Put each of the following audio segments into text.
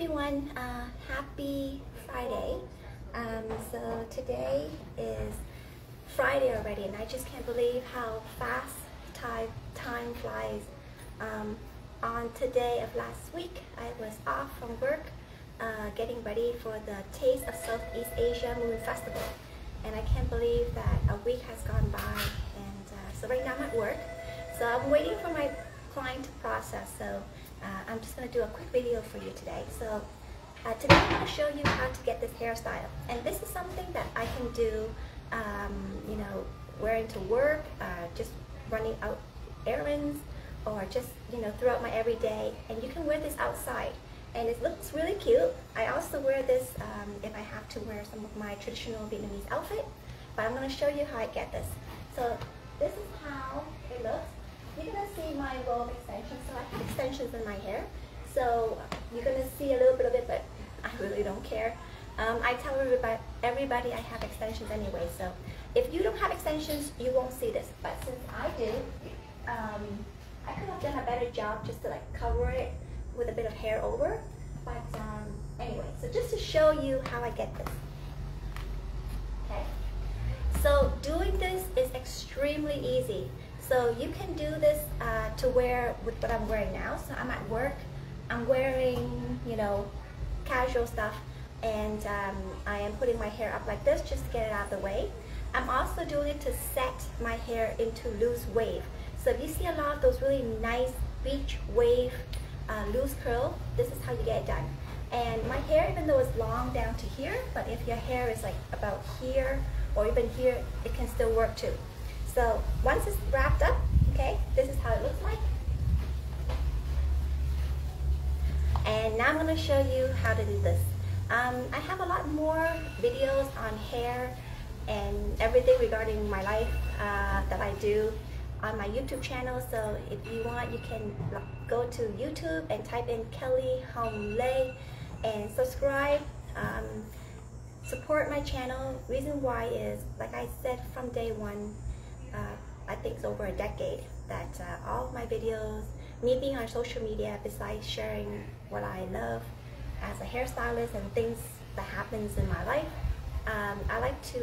everyone, uh, happy Friday. Um, so today is Friday already and I just can't believe how fast time, time flies. Um, on today of last week, I was off from work uh, getting ready for the Taste of Southeast Asia Moon Festival. And I can't believe that a week has gone by. And uh, so right now I'm at work. So I'm waiting for my client to process. So uh, I'm just going to do a quick video for you today. So uh, today I'm going to show you how to get this hairstyle. And this is something that I can do, um, you know, wearing to work, uh, just running out errands, or just, you know, throughout my everyday. And you can wear this outside. And it looks really cute. I also wear this um, if I have to wear some of my traditional Vietnamese outfit. But I'm going to show you how I get this. So this is how it looks you're gonna see my row extensions. So I have extensions in my hair. So you're gonna see a little bit of it, but I really don't care. Um, I tell everybody, everybody I have extensions anyway. So if you don't have extensions, you won't see this. But since I do, um, I could have done a better job just to like cover it with a bit of hair over. But um, anyway, so just to show you how I get this. Okay. So doing this is extremely easy. So you can do this uh, to wear with what I'm wearing now. So I'm at work, I'm wearing, you know, casual stuff and um, I am putting my hair up like this just to get it out of the way. I'm also doing it to set my hair into loose wave. So if you see a lot of those really nice beach wave uh, loose curl, this is how you get it done. And my hair, even though it's long down to here, but if your hair is like about here or even here, it can still work too. So once it's wrapped up, okay, this is how it looks like. And now I'm going to show you how to do this. Um, I have a lot more videos on hair and everything regarding my life uh, that I do on my YouTube channel. So if you want, you can go to YouTube and type in Kelly Hong Le and subscribe. Um, support my channel. Reason why is, like I said from day one, I think it's over a decade that uh, all of my videos, me being on social media, besides sharing what I love as a hairstylist and things that happens in my life, um, I like to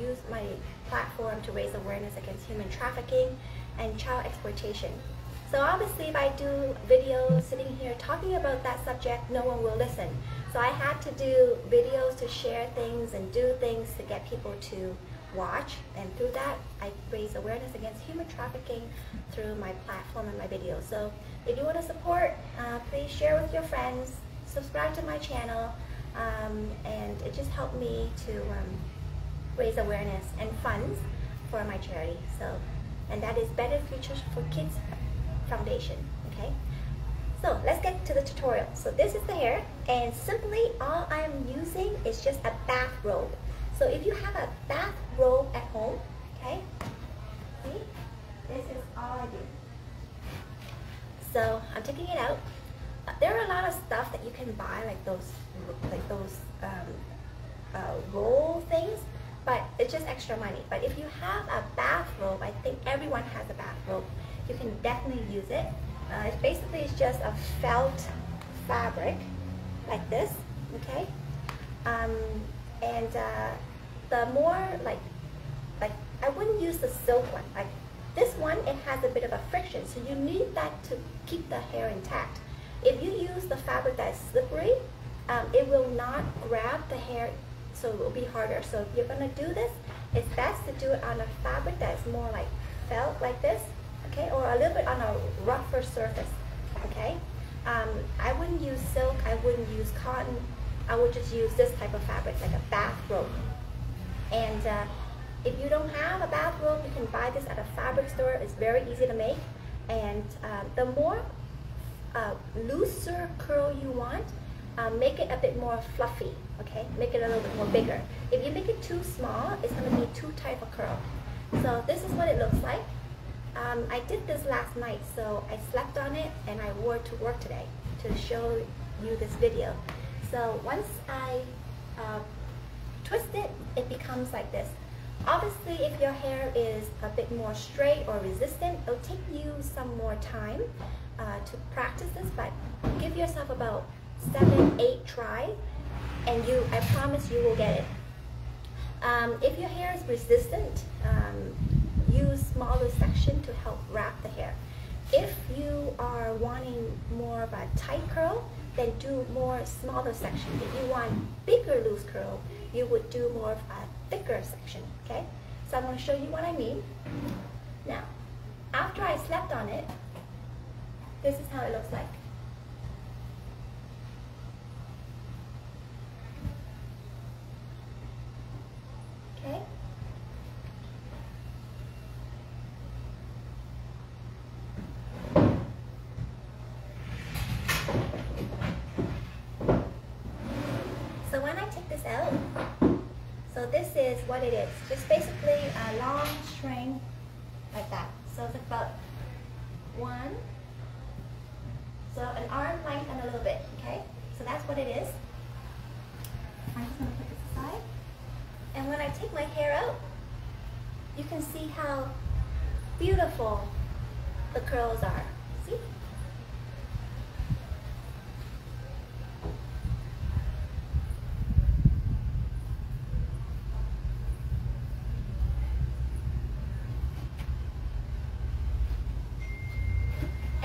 use my platform to raise awareness against human trafficking and child exploitation. So obviously if I do videos sitting here talking about that subject, no one will listen. So I had to do videos to share things and do things to get people to watch and through that I raise awareness against human trafficking through my platform and my videos. So if you want to support, uh, please share with your friends, subscribe to my channel, um, and it just helped me to um, raise awareness and funds for my charity. So, and that is Better Futures for Kids Foundation, okay? So let's get to the tutorial. So this is the hair, and simply all I'm using is just a bathrobe. So if you have a bathrobe at home, okay, see, this is all I do. So I'm taking it out. Uh, there are a lot of stuff that you can buy, like those, like those um, uh, roll things, but it's just extra money. But if you have a bathrobe, I think everyone has a bathrobe. You can definitely use it. Uh, it's basically it's just a felt fabric like this, okay? Um, and uh, the more like, like I wouldn't use the silk one. Like this one, it has a bit of a friction, so you need that to keep the hair intact. If you use the fabric that is slippery, um, it will not grab the hair, so it will be harder. So if you're gonna do this, it's best to do it on a fabric that's more like felt like this, okay, or a little bit on a rougher surface, okay. Um, I wouldn't use silk, I wouldn't use cotton, I would just use this type of fabric, like a bathrobe. And uh, if you don't have a bathrobe, you can buy this at a fabric store. It's very easy to make. And uh, the more uh, looser curl you want, uh, make it a bit more fluffy, okay? Make it a little bit more bigger. If you make it too small, it's gonna be too tight of a curl. So this is what it looks like. Um, I did this last night, so I slept on it and I wore it to work today to show you this video. So once I uh, twist it, it becomes like this. Obviously, if your hair is a bit more straight or resistant, it'll take you some more time uh, to practice this, but give yourself about seven, eight try, and you, I promise you will get it. Um, if your hair is resistant, um, use smaller section to help wrap the hair. If you are wanting more of a tight curl, then do more smaller section. If you want bigger loose curl, you would do more of a thicker section, okay? So I'm gonna show you what I mean. Now, after I slept on it, this is how it looks like. Okay? So when I take this out, so this is what it is. Just basically a long string like that. So it's about one, so an arm length and a little bit, okay? So that's what it is. I'm just gonna put this aside. And when I take my hair out, you can see how beautiful the curls are. See?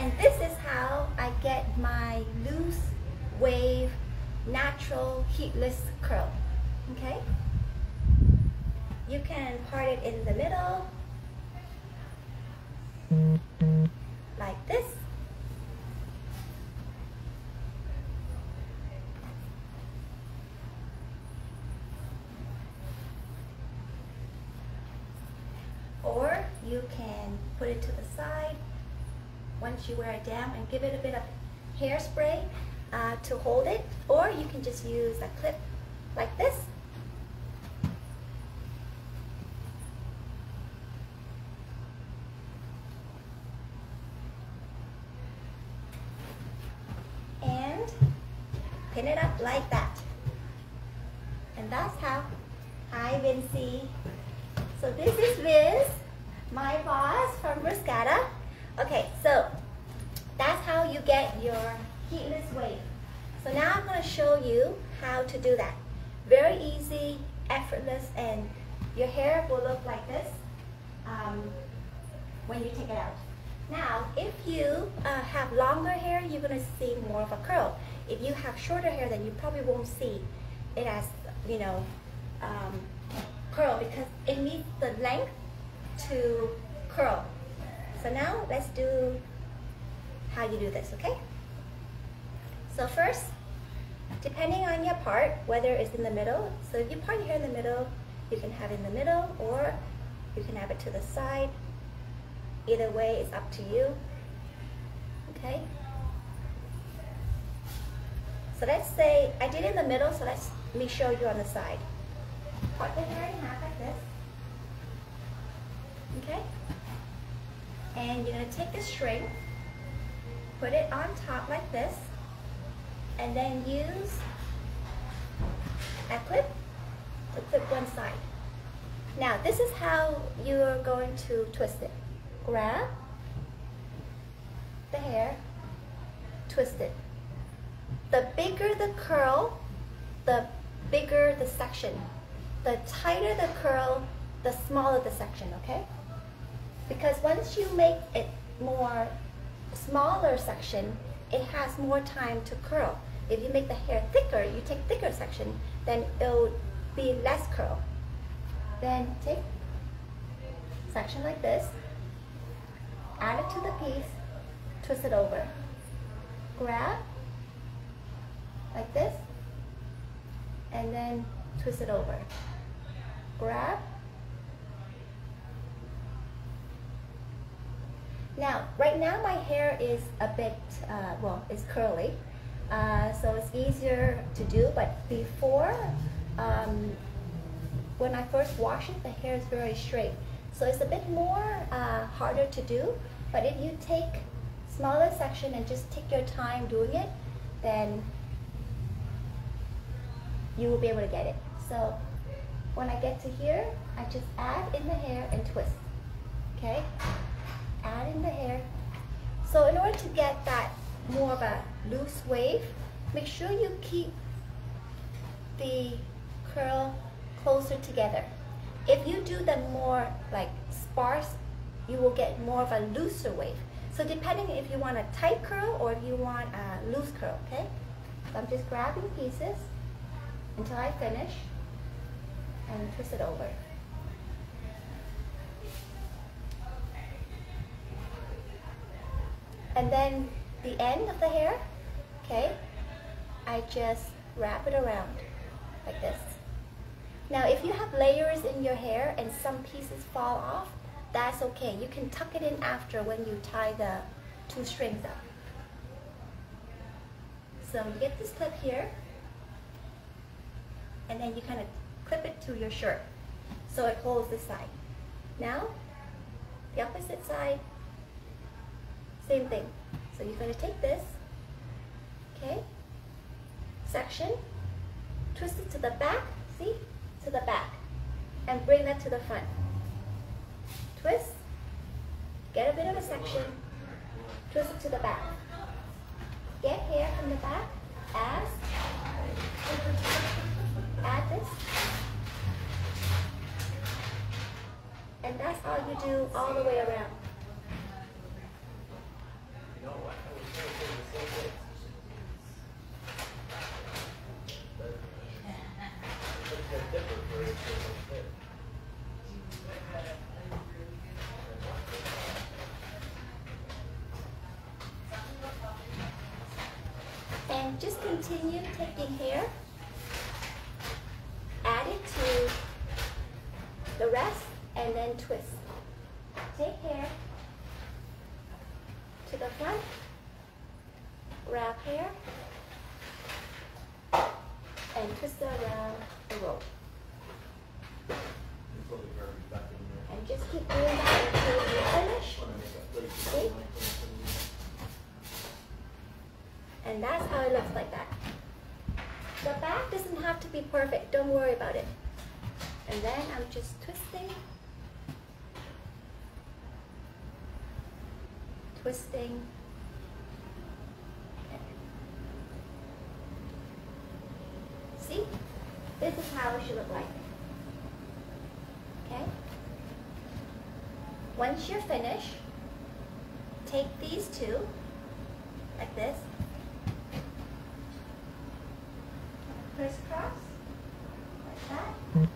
And this is how I get my loose wave natural heatless curl. Okay? You can part it in the middle like this. Or you can put it to the side once you wear it down and give it a bit of hairspray uh, to hold it. Or you can just use a clip like this and pin it up like that and that's how hi Vincy so this is Vince my boss from Bruscata Okay, so that's how you get your heatless wave. So now I'm going to show you how to do that. Very easy, effortless, and your hair will look like this um, when you take it out. Now, if you uh, have longer hair, you're going to see more of a curl. If you have shorter hair, then you probably won't see it as, you know, um, curl because it needs the length to curl. So now let's do how you do this, okay? So first, depending on your part, whether it's in the middle, so if you part your hair in the middle, you can have it in the middle or you can have it to the side. Either way, it's up to you, okay? So let's say, I did in the middle, so let's, let me show you on the side. Part the hair in half like this, okay? And you're to take the string, put it on top like this, and then use a clip to clip one side. Now, this is how you're going to twist it. Grab the hair, twist it. The bigger the curl, the bigger the section. The tighter the curl, the smaller the section, okay? Because once you make it more smaller section, it has more time to curl. If you make the hair thicker, you take thicker section, then it'll be less curl. Then take section like this, add it to the piece, twist it over. Grab like this, and then twist it over. Grab, Now, right now my hair is a bit, uh, well, it's curly, uh, so it's easier to do, but before, um, when I first wash it, the hair is very straight. So it's a bit more uh, harder to do, but if you take smaller section and just take your time doing it, then you will be able to get it. So when I get to here, I just add in the hair and twist, okay? add in the hair. So in order to get that more of a loose wave, make sure you keep the curl closer together. If you do them more like sparse, you will get more of a looser wave. So depending if you want a tight curl or if you want a loose curl, okay? So I'm just grabbing pieces until I finish and twist it over. And then the end of the hair, okay, I just wrap it around like this. Now if you have layers in your hair and some pieces fall off, that's okay. You can tuck it in after when you tie the two strings up. So you get this clip here, and then you kind of clip it to your shirt so it holds this side. Now, the opposite side, same thing. So you're going to take this, okay, section, twist it to the back, see, to the back, and bring that to the front. Twist, get a bit of a section, twist it to the back. Get hair from the back, as, add this, and that's all you do all the way around. And just continue taking hair, add it to the rest, and then twist. Take hair to the front, wrap hair, and twist around the rope. And just keep doing that until you finish. See? And that's how it looks like that. The back doesn't have to be perfect, don't worry about it. And then I'm just twisting, twisting. See? This is how it should look like. Okay? Once you're finished, take these two, like this, crisscross, like that.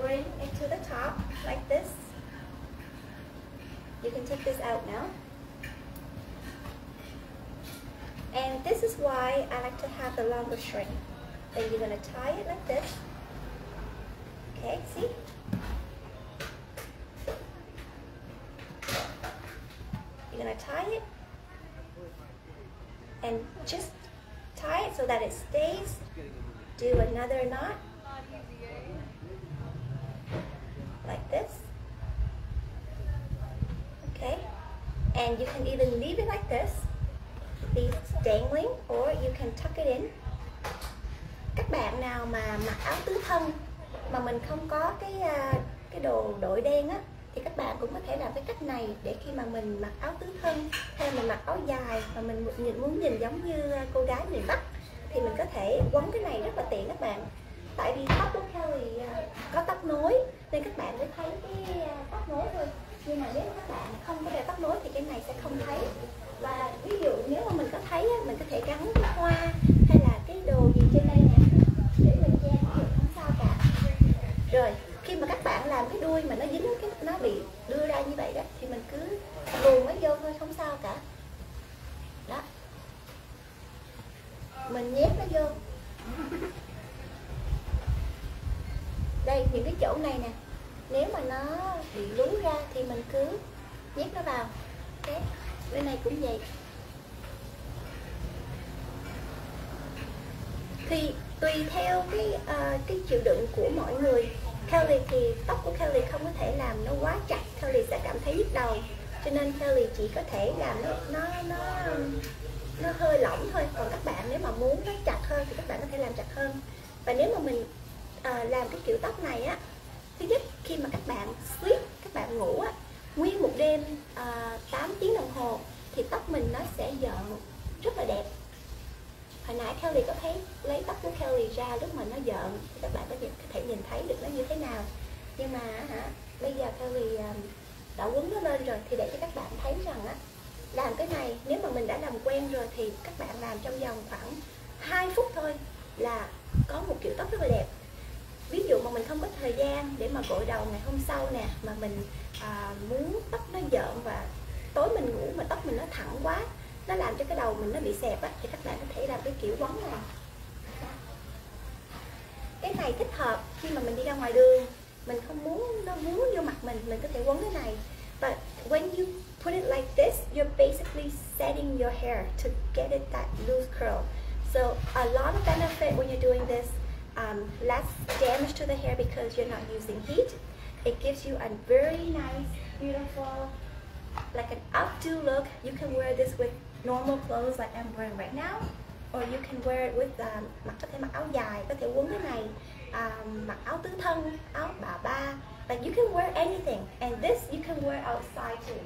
Bring it to the top, like this. You can take this out now. And this is why I like to have the longer string. Then you're going to tie it like this. Okay, see? You're gonna tie it and just tie it so that it stays. Do another knot like this. Okay, and you can even leave it like this, be dangling, or you can tuck it in. Các bạn nào mà mặc áo tứ thân mà mình không có cái à, cái đồ đội đen á thì các bạn cũng có thể làm cái cách này để khi mà mình mặc áo tứ thân hay là mình mặc áo dài mà mình nhìn, muốn nhìn giống như à, cô gái miền Bắc thì mình có thể quấn cái này rất là tiện các bạn. Tại vì tóc của Kelly thì à, có tóc nối nên các bạn mới thấy cái à, tóc nối thôi. Nhưng mà nếu các bạn không có đeo tóc nối thì cái này sẽ không thấy. Và ví dụ nếu mà mình có thấy mình có thể gắn cái hoa hay là cái đồ gì trên đây nè, để mình che cũng được không sao cả. Rồi khi mà các bạn làm cái đuôi mà nó dính cái nó bị đưa ra như vậy đó thì mình cứ luồn nó vô thôi không sao cả. Đó. Mình nhét nó vô. Đây những cái chỗ này nè. Nếu mà nó bị lú ra thì mình cứ nhét nó vào. Cái bên này cũng vậy. Thì tùy theo cái uh, cái chịu đựng của mọi người. Kelly thì tóc của Kelly không có thể làm nó quá chặt. Kelly sẽ cảm thấy nhức đầu. Cho nên Kelly chỉ có thể làm nó nó nó nó hơi lỏng thôi. Còn các bạn nếu mà muốn nó chặt hơn thì các bạn có thể làm chặt hơn. Và nếu mà mình à, làm cái kiểu tóc này á thứ nhất khi mà các bạn sleep các bạn ngủ á nguyên một đêm à, 8 tiếng đồng hồ thì tóc mình nó sẽ giận rất là đẹp hồi nãy Kelly có thấy lấy tóc của Kelly ra lúc mà nó giận thì các bạn có thể, có thể nhìn thấy được nó như thế nào. Nhưng mà hả bây giờ Kelly à, đã quấn nó lên rồi thì để cho các bạn thấy rằng á làm cái này nếu mà mình đã làm quen rồi thì các bạn làm trong vòng khoảng 2 phút thôi là có một kiểu tóc rất là đẹp. Ví dụ mà mình không có thời gian để mà gội đầu ngày hôm sau nè mà mình à, muốn tóc nó giỡn và tối mình ngủ mà tóc mình nó thẳng quá nó làm cho cái đầu mình nó bị xẹp á thì các bạn có thể làm cái kiểu quấn này cái này thích hợp khi mà mình đi ra ngoài đường. Mình không muốn nó muốn vô mặt mình mình có thể quấn cái này. But when you put it like this you're basically setting your hair to get it that loose curl. So a lot of benefit when you're doing this um, less damage to the hair because you're not using heat. It gives you a very nice beautiful like an updo look. You can wear this with normal clothes like I'm wearing right now or you can wear it with um, mặc có thể mặc áo dài có thể quấn cái này um, mặc áo tứ thân áo bà ba. Like you can wear anything and this you can wear outside too.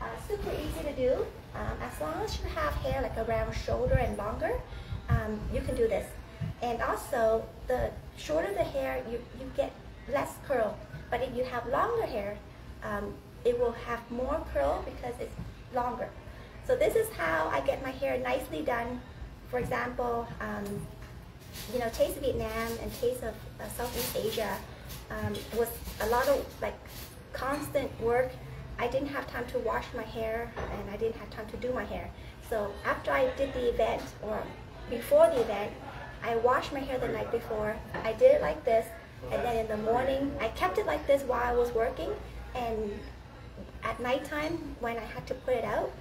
Uh, super easy to do. Um, as long as you have hair like around shoulder and longer um, you can do this. And also the shorter the hair you, you get less curl. But if you have longer hair um, it will have more curl because it's longer so this is how I get my hair nicely done. For example, um, you know, Taste of Vietnam and Taste of uh, Southeast Asia um, was a lot of like constant work. I didn't have time to wash my hair and I didn't have time to do my hair. So after I did the event or before the event, I washed my hair the night before. I did it like this and then in the morning, I kept it like this while I was working and at nighttime when I had to put it out,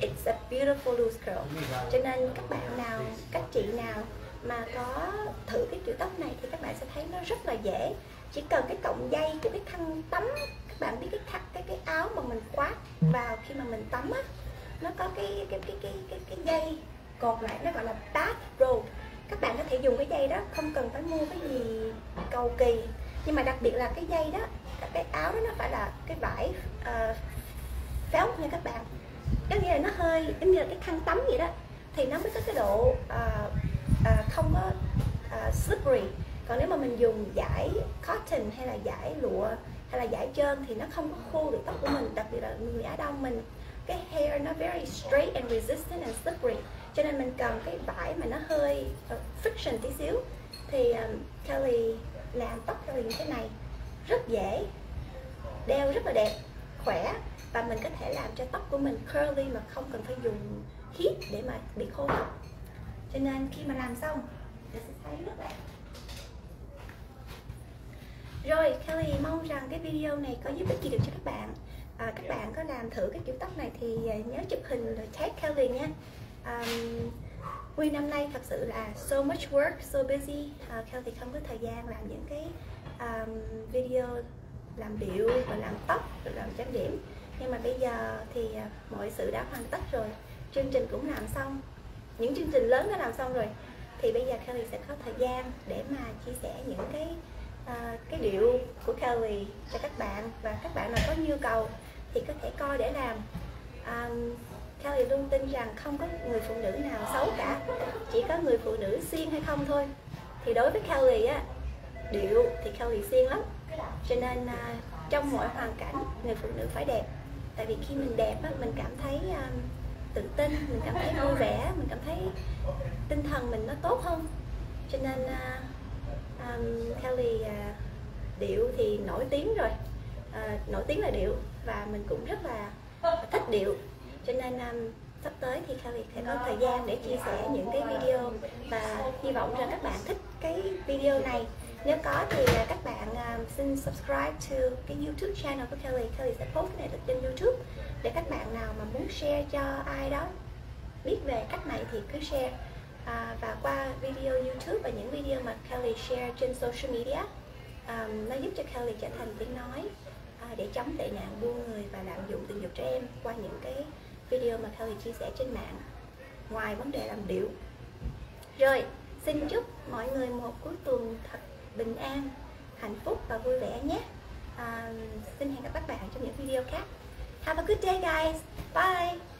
It's a beautiful loose curl Cho nên các bạn nào, các chị nào mà có thử cái kiểu tóc này thì các bạn sẽ thấy nó rất là dễ. Chỉ cần cái cọng dây của cái khăn tắm các bạn biết cái khăn cái cái áo mà mình khoác vào khi mà mình tắm á nó có cái cái cái cái cái, cái dây cột lại nó gọi là bath rope các bạn có thể dùng cái dây đó không cần phải mua cái gì cầu kỳ. Nhưng mà đặc biệt là cái dây đó cái áo đó nó phải là cái vải uh, phéo nha các bạn có nghĩa là nó hơi giống như là cái khăn tắm vậy đó. Thì nó mới có cái độ uh, uh, không có uh, slippery. Còn nếu mà mình dùng giải cotton hay là giải lụa hay là giải trơn thì nó không có khô được tóc của mình đặc biệt là người Á Đông mình. Cái hair nó very straight and resistant and slippery. Cho nên mình cần cái vải mà nó hơi uh, friction tí xíu thì um, Kelly làm tóc Kelly như thế này. Rất dễ đeo rất là đẹp khỏe và mình có thể làm cho tóc của mình curly mà không cần phải dùng heat để mà bị khô tóc. Cho nên khi mà làm xong mình sẽ thấy rất rồi Kelly mong rằng cái video này có giúp ích gì được cho các bạn. À, các bạn có làm thử cái kiểu tóc này thì à, nhớ chụp hình rồi tag Kelly nha um, Nguyên năm nay thật sự là so much work, so busy. Uh, Kelly không có thời gian làm những cái um, video làm điệu và làm tóc rồi làm trang điểm nhưng mà bây giờ thì à, mọi sự đã hoàn tất rồi. Chương trình cũng làm xong. Những chương trình lớn đã làm xong rồi. Thì bây giờ Kelly sẽ có thời gian để mà chia sẻ những cái uh, cái điệu của Kelly cho các bạn. Và các bạn nào có nhu cầu thì có thể coi để làm. Um, Kelly luôn tin rằng không có người phụ nữ nào xấu cả. Chỉ có người phụ nữ xuyên hay không thôi. Thì đối với Kelly á điệu thì Kelly xuyên lắm. Cho nên uh, trong mọi hoàn cảnh người phụ nữ phải đẹp tại vì khi mình đẹp á, mình cảm thấy um, tự tin mình cảm thấy vui vẻ mình cảm thấy tinh thần mình nó tốt hơn. Cho nên uh, um, Kelly uh, điệu thì nổi tiếng rồi. Uh, nổi tiếng là điệu và mình cũng rất là thích điệu. Cho nên um, sắp tới thì Kelly sẽ có thời gian để chia sẻ những cái video và hy vọng rằng các bạn thích cái video này nếu có thì à, các bạn um, xin subscribe to cái YouTube channel của Kelly. Kelly sẽ post cái này trên YouTube để các bạn nào mà muốn share cho ai đó biết về cách này thì cứ share à, và qua video YouTube và những video mà Kelly share trên social media um, nó giúp cho Kelly trở thành tiếng nói à, để chống tệ nạn buôn người và lạm dụng tình dục trẻ em qua những cái video mà Kelly chia sẻ trên mạng. Ngoài vấn đề làm điệu. Rồi xin chúc mọi người một cuối tuần thật bình an hạnh phúc và vui vẻ nhé. Um, xin hẹn gặp các bạn trong những video khác. Have a good day guys. Bye.